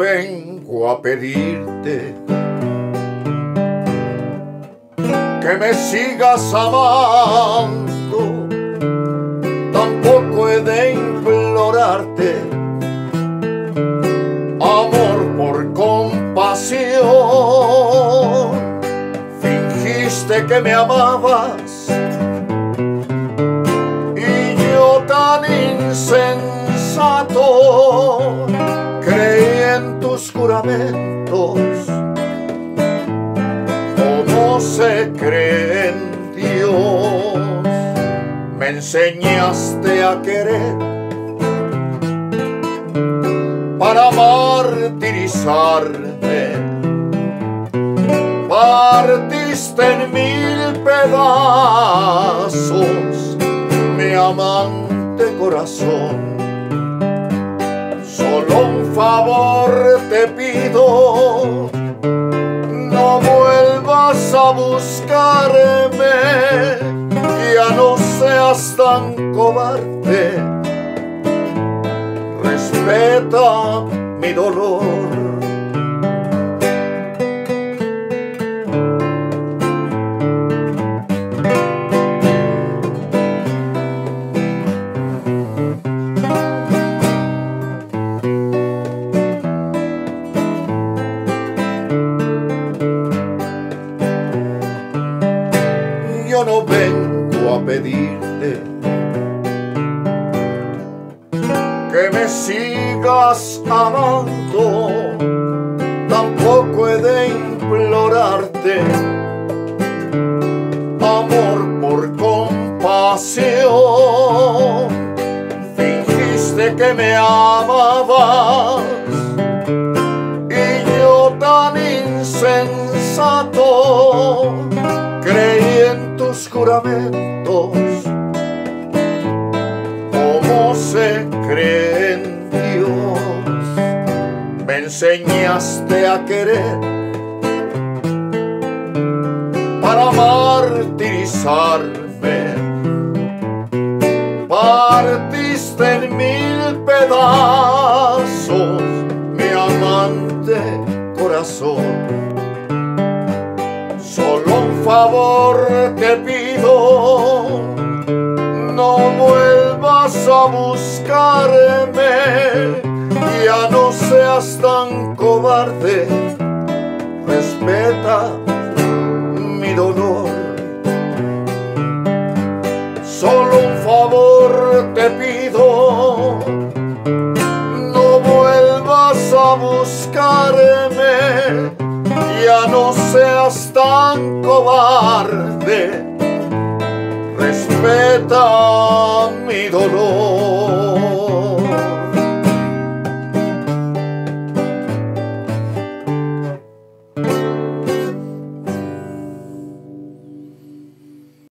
vengo a pedirte que me sigas amando, tampoco he de implorarte amor por compasión. Fingiste que me amabas y yo tan insensato tus juramentos se cree en Dios. Me enseñaste a querer para martirizarme. Partiste en mil pedazos mi amante corazón. Solo un favor te pido a buscarme, ya no seas tan cobarde, respeta mi dolor. No vengo a pedirte que me sigas amando, tampoco he de implorarte amor por compasión. Fingiste que me amabas juramentos, cómo se cree en Dios. Me enseñaste a querer para martirizarme. Partiste en mil pedazos mi amante corazón favor te pido, no vuelvas a buscarme, ya no seas tan cobarde, respeta mi dolor. Solo un favor te pido, no vuelvas a buscarme ya no seas tan cobarde, respeta mi dolor.